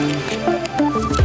あっ。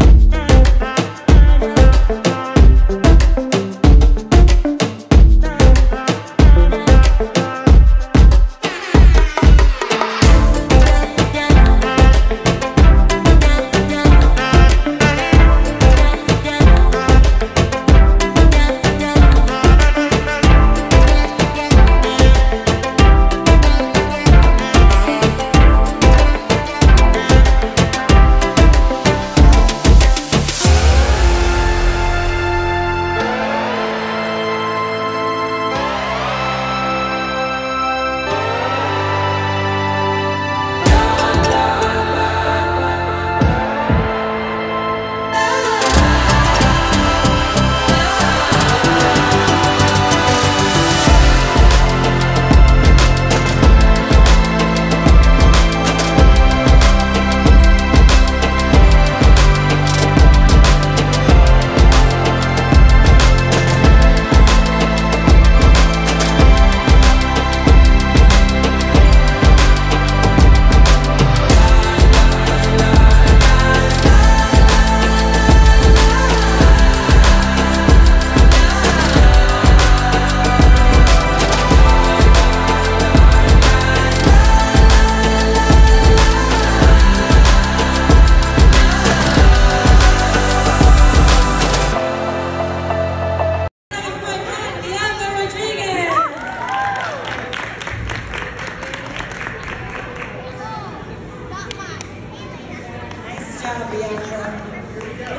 Job, Bianca.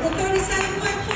With a 37.4